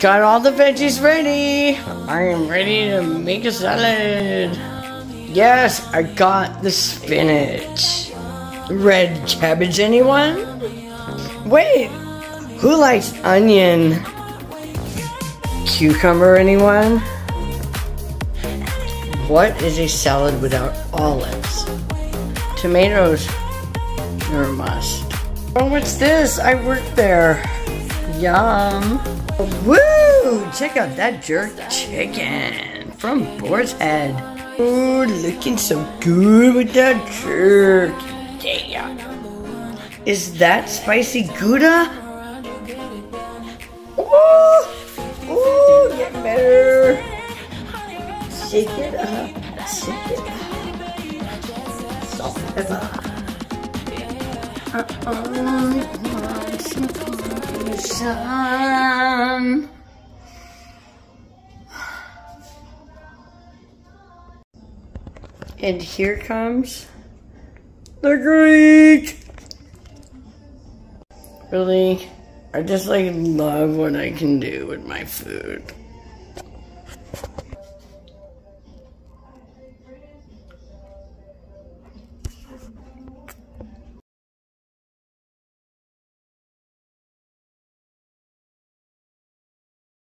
Got all the veggies ready. I am ready to make a salad. Yes, I got the spinach. Red cabbage, anyone? Wait, who likes onion? Cucumber, anyone? What is a salad without olives? Tomatoes are a must. Oh, what's this? I work there. Yum. Woo! Check out that jerk chicken from Boar's Head. Ooh, looking so good with that jerk. Is that spicy Gouda? Ooh! Ooh, get better. Shake it up. Shake it up. Salt pepper. Uh-oh, pollution. And here comes the Greek. Really, I just like love what I can do with my food.